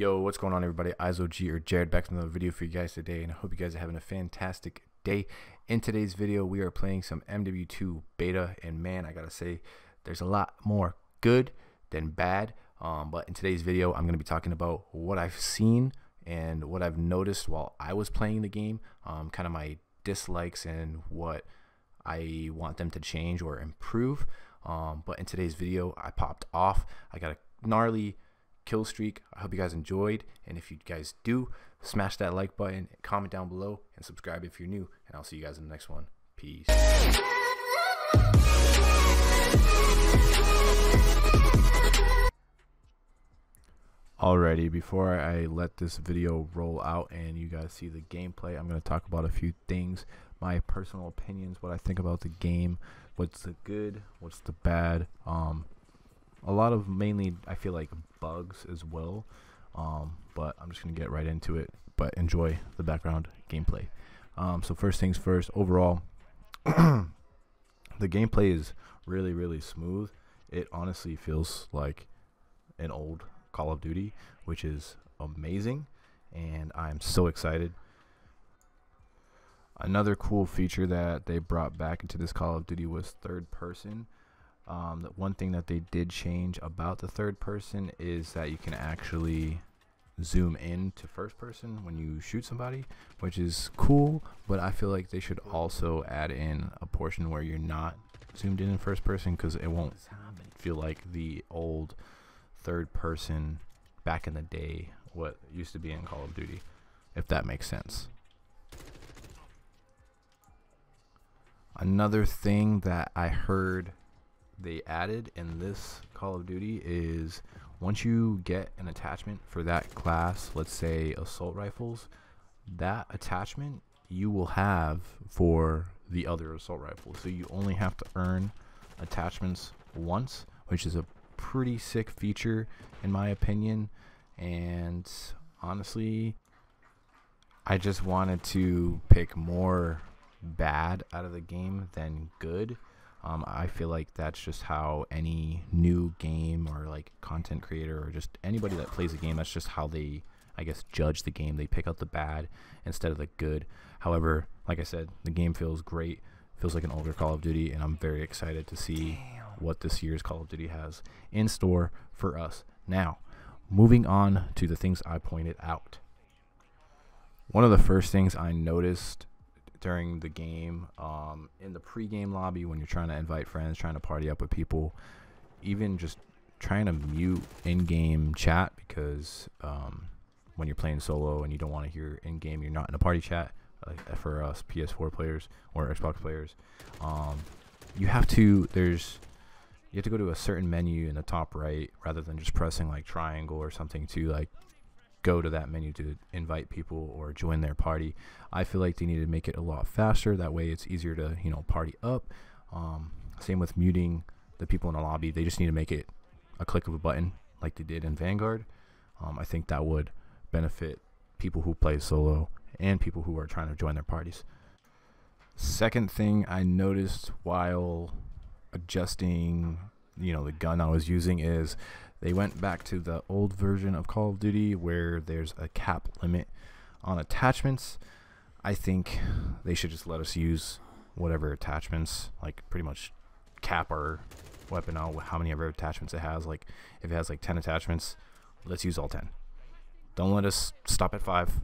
Yo, what's going on, everybody? EyesOG or Jared back with another video for you guys today, and I hope you guys are having a fantastic day. In today's video, we are playing some MW2 beta, and man, I gotta say, there's a lot more good than bad. Um, but in today's video, I'm gonna be talking about what I've seen and what I've noticed while I was playing the game, um, kind of my dislikes and what I want them to change or improve. Um, but in today's video, I popped off. I got a gnarly kill streak. I hope you guys enjoyed. And if you guys do, smash that like button, comment down below, and subscribe if you're new. And I'll see you guys in the next one. Peace. Alrighty, before I let this video roll out and you guys see the gameplay, I'm going to talk about a few things. My personal opinions, what I think about the game, what's the good, what's the bad. Um, a lot of mainly, I feel like bugs as well. Um, but I'm just to get right into it. But enjoy the background gameplay. Um, so first things first, overall, the gameplay is really, really smooth. It honestly feels like an old Call of Duty, which is amazing, and I'm so excited. Another cool feature that they brought back into this Call of Duty was third person. Um, one thing that they did change about the third person is that you can actually zoom in to first person when you shoot somebody, which is cool, but I feel like they should also add in a portion where you're not zoomed in in first person because it won't feel like the old third person back in the day what used to be in Call of Duty if that makes sense. Another thing that I heard they added in this Call of Duty is once you get an attachment for that class let's say assault rifles that attachment you will have for the other assault rifles. So you only have to earn attachments once which is a pretty sick feature in my opinion. And honestly I just wanted to pick more bad out of the game than good um, I feel like that's just how any new game or like content creator or just anybody that plays a game that's just how they I guess judge the game they pick out the bad instead of the good however like I said the game feels great feels like an older Call of Duty and I'm very excited to see what this year's Call of Duty has in store for us. Now, moving on to the things I pointed out. One of the first things I noticed during the game, um, in the pregame lobby, when you're trying to invite friends, trying to party up with people, even just trying to mute in-game chat because um, when you're playing solo and you don't want to hear in-game, you're not in a party chat. Like for us PS4 players or Xbox players, um, you have to. There's you have to go to a certain menu in the top right rather than just pressing like triangle or something to like go to that menu to invite people or join their party. I feel like they need to make it a lot faster. That way it's easier to, you know, party up. Um, same with muting the people in the lobby. They just need to make it a click of a button like they did in Vanguard. Um, I think that would benefit people who play solo and people who are trying to join their parties. Second thing I noticed while adjusting you know the gun I was using is they went back to the old version of Call of Duty where there's a cap limit on attachments. I think they should just let us use whatever attachments, like pretty much cap our weapon out with how many ever attachments it has. Like if it has like 10 attachments, let's use all 10. Don't let us stop at 5.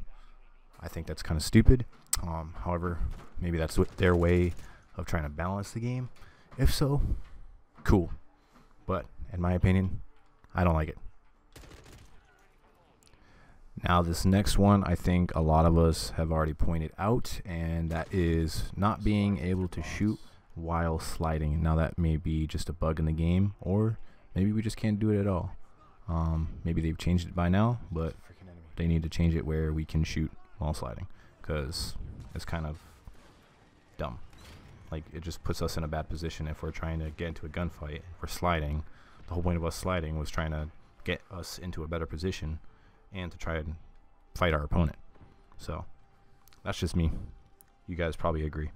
I think that's kind of stupid. Um, however, maybe that's their way of trying to balance the game. If so, cool. But in my opinion, I don't like it. Now, this next one, I think a lot of us have already pointed out, and that is not being able to shoot while sliding. Now, that may be just a bug in the game, or maybe we just can't do it at all. Um, maybe they've changed it by now, but they need to change it where we can shoot while sliding, because it's kind of dumb. Like it just puts us in a bad position if we're trying to get into a gunfight. We're sliding. The whole point of us sliding was trying to get us into a better position and to try and fight our opponent. So that's just me. You guys probably agree.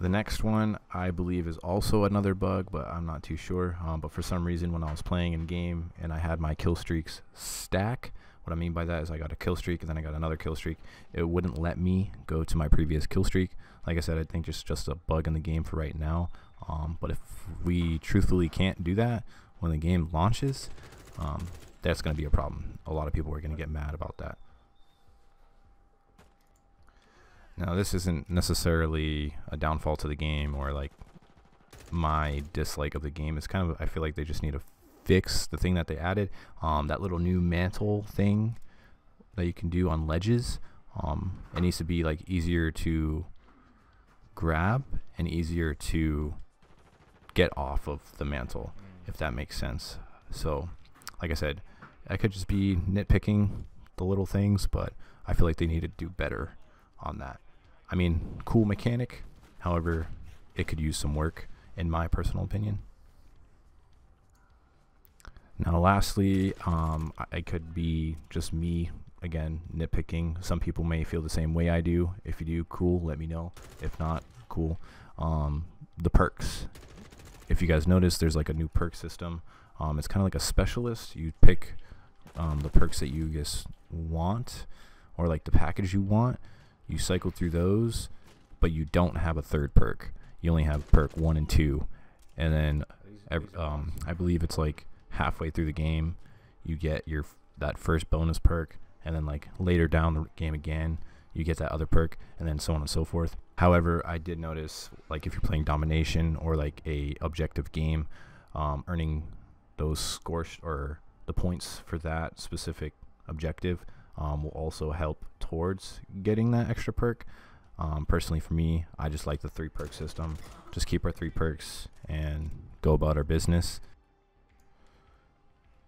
The next one I believe is also another bug, but I'm not too sure. Um, but for some reason, when I was playing in game and I had my kill streaks stack, what I mean by that is I got a kill streak and then I got another kill streak. It wouldn't let me go to my previous kill streak. Like I said, I think it's just a bug in the game for right now. Um, but if we truthfully can't do that when the game launches, um, that's going to be a problem. A lot of people are going to get mad about that. Now, this isn't necessarily a downfall to the game or like my dislike of the game. It's kind of, I feel like they just need to fix the thing that they added. Um, that little new mantle thing that you can do on ledges. Um, it needs to be like easier to grab and easier to get off of the mantle, if that makes sense. So, like I said, I could just be nitpicking the little things, but I feel like they need to do better on that. I mean, cool mechanic. However, it could use some work, in my personal opinion. Now, lastly, um, I could be just me again nitpicking. Some people may feel the same way I do. If you do, cool. Let me know. If not, cool. Um, the perks. If you guys notice, there's like a new perk system. Um, it's kind of like a specialist. You pick um, the perks that you just want, or like the package you want you cycle through those, but you don't have a third perk. You only have perk one and two, and then um, I believe it's like halfway through the game, you get your that first bonus perk, and then like later down the game again, you get that other perk, and then so on and so forth. However, I did notice like if you're playing domination or like a objective game, um, earning those scores or the points for that specific objective um, will also help towards getting that extra perk. Um, personally, for me, I just like the three perk system. Just keep our three perks and go about our business.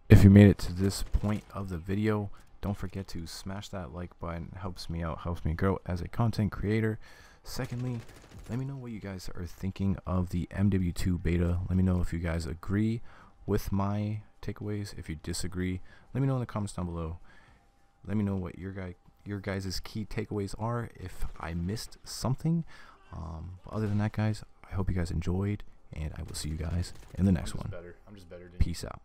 If you made it to this point of the video, don't forget to smash that like button. It helps me out, helps me grow as a content creator. Secondly, let me know what you guys are thinking of the MW2 beta. Let me know if you guys agree with my takeaways. If you disagree, let me know in the comments down below. Let me know what your guy your guys' key takeaways are if I missed something. Um, but other than that, guys, I hope you guys enjoyed, and I will see you guys in the next one. Peace out.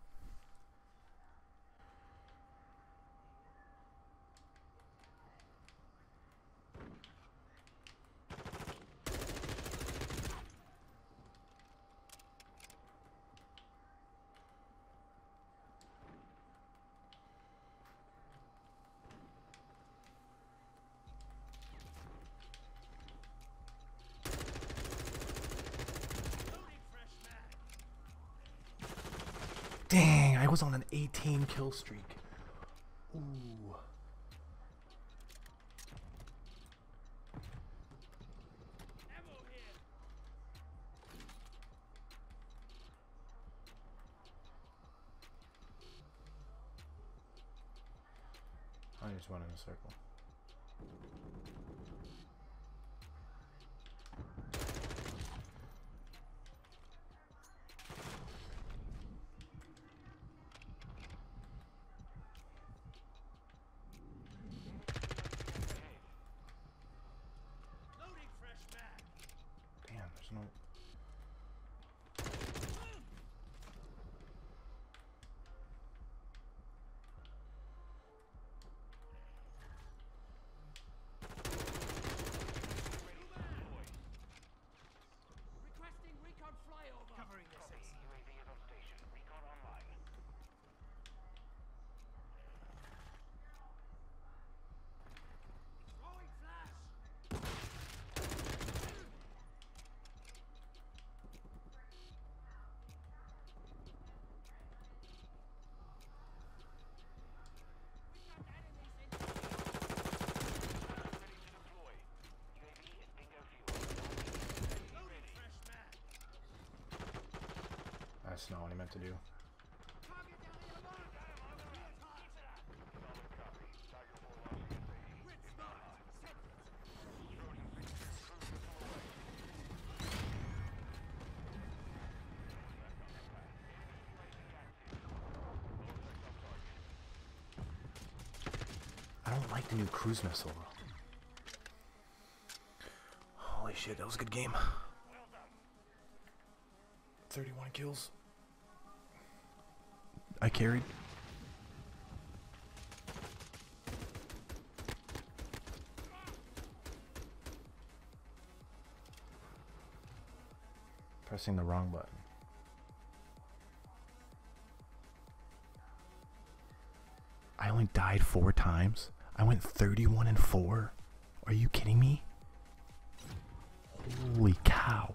Dang, I was on an 18 kill streak. Ooh. I just went in a circle. That's not what I meant to do. I don't like the new cruise missile. Holy shit, that was a good game. 31 kills. I carried. Pressing the wrong button. I only died four times. I went 31 and 4. Are you kidding me? Holy cow.